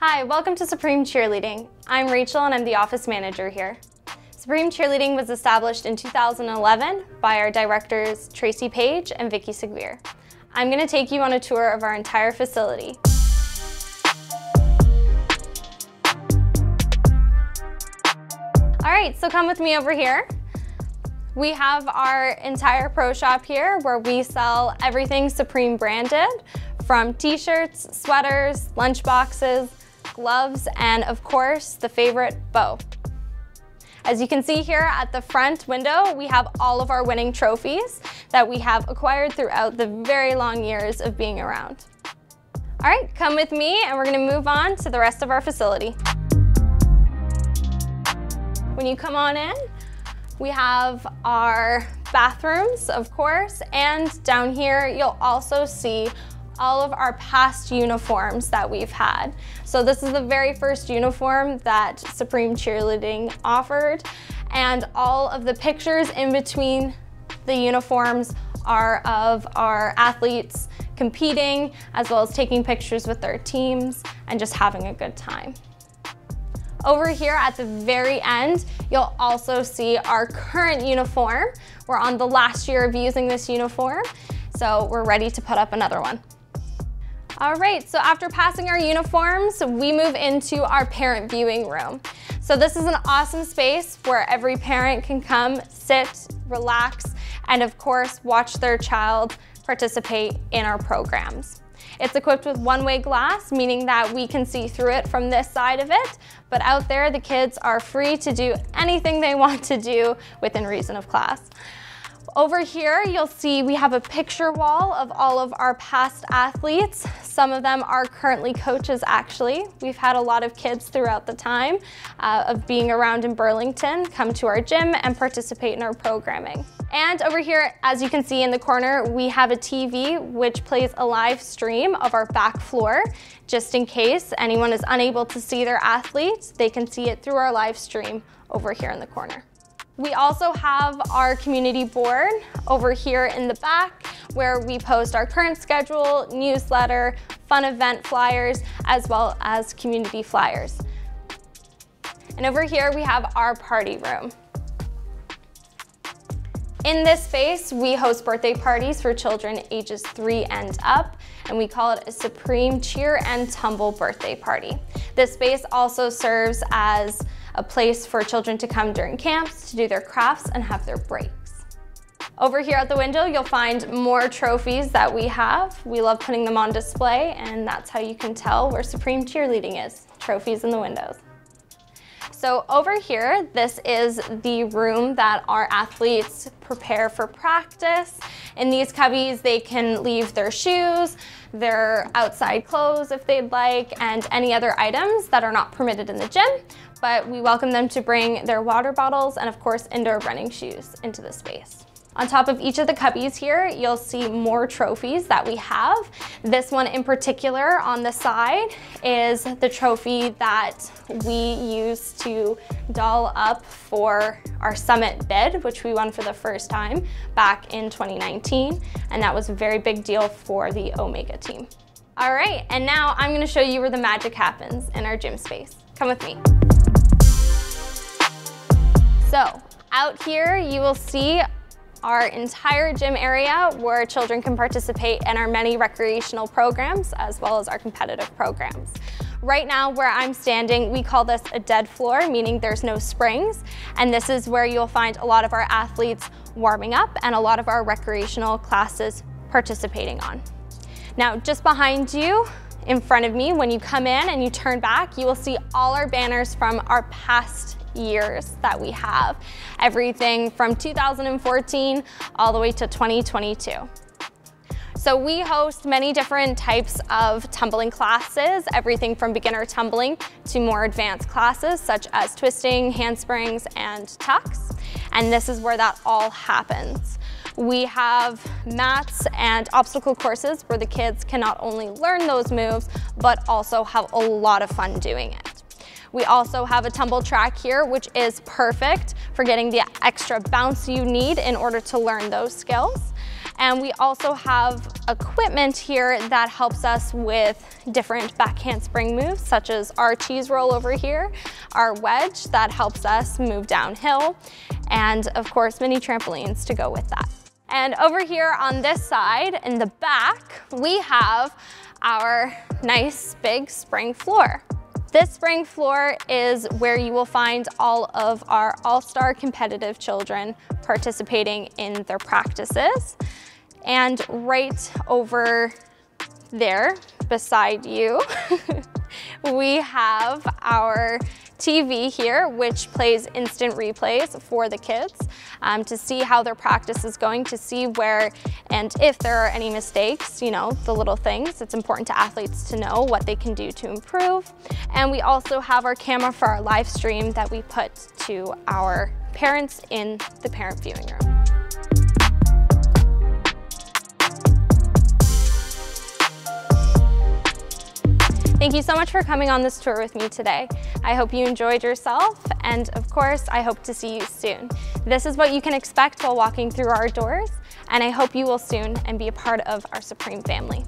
Hi, welcome to Supreme Cheerleading. I'm Rachel and I'm the office manager here. Supreme Cheerleading was established in 2011 by our directors Tracy Page and Vicki Seguier. I'm going to take you on a tour of our entire facility. All right, so come with me over here. We have our entire pro shop here where we sell everything Supreme branded from t-shirts, sweaters, lunch boxes, gloves, and of course, the favorite bow. As you can see here at the front window, we have all of our winning trophies that we have acquired throughout the very long years of being around. All right, come with me and we're gonna move on to the rest of our facility. When you come on in, we have our bathrooms, of course, and down here you'll also see all of our past uniforms that we've had. So this is the very first uniform that Supreme Cheerleading offered and all of the pictures in between the uniforms are of our athletes competing as well as taking pictures with their teams and just having a good time. Over here at the very end, you'll also see our current uniform. We're on the last year of using this uniform, so we're ready to put up another one. All right, so after passing our uniforms, we move into our parent viewing room. So this is an awesome space where every parent can come, sit, relax, and of course, watch their child participate in our programs. It's equipped with one-way glass, meaning that we can see through it from this side of it, but out there, the kids are free to do anything they want to do within reason of class. Over here, you'll see we have a picture wall of all of our past athletes. Some of them are currently coaches, actually. We've had a lot of kids throughout the time uh, of being around in Burlington come to our gym and participate in our programming. And over here, as you can see in the corner, we have a TV which plays a live stream of our back floor. Just in case anyone is unable to see their athletes, they can see it through our live stream over here in the corner. We also have our community board over here in the back where we post our current schedule, newsletter, fun event flyers, as well as community flyers. And over here we have our party room. In this space, we host birthday parties for children ages three and up, and we call it a Supreme Cheer and Tumble birthday party. This space also serves as a place for children to come during camps, to do their crafts and have their breaks. Over here at the window, you'll find more trophies that we have. We love putting them on display and that's how you can tell where Supreme Cheerleading is, trophies in the windows. So over here, this is the room that our athletes prepare for practice. In these cubbies, they can leave their shoes, their outside clothes if they'd like, and any other items that are not permitted in the gym but we welcome them to bring their water bottles and of course indoor running shoes into the space. On top of each of the cubbies here, you'll see more trophies that we have. This one in particular on the side is the trophy that we use to doll up for our summit bid, which we won for the first time back in 2019. And that was a very big deal for the Omega team. All right, and now I'm gonna show you where the magic happens in our gym space. Come with me. So out here you will see our entire gym area where children can participate in our many recreational programs as well as our competitive programs. Right now where I'm standing, we call this a dead floor, meaning there's no springs. And this is where you'll find a lot of our athletes warming up and a lot of our recreational classes participating on. Now, just behind you, in front of me, when you come in and you turn back, you will see all our banners from our past years that we have. Everything from 2014 all the way to 2022. So we host many different types of tumbling classes, everything from beginner tumbling to more advanced classes such as twisting, handsprings, and tucks. And this is where that all happens. We have mats and obstacle courses where the kids can not only learn those moves, but also have a lot of fun doing it. We also have a tumble track here, which is perfect for getting the extra bounce you need in order to learn those skills. And we also have equipment here that helps us with different back handspring moves, such as our cheese roll over here, our wedge that helps us move downhill, and of course, mini trampolines to go with that. And over here on this side, in the back, we have our nice big spring floor. This spring floor is where you will find all of our all-star competitive children participating in their practices. And right over there beside you, we have our TV here, which plays instant replays for the kids um, to see how their practice is going, to see where and if there are any mistakes, you know, the little things. It's important to athletes to know what they can do to improve. And we also have our camera for our live stream that we put to our parents in the parent viewing room. Thank you so much for coming on this tour with me today. I hope you enjoyed yourself, and of course, I hope to see you soon. This is what you can expect while walking through our doors, and I hope you will soon and be a part of our Supreme family.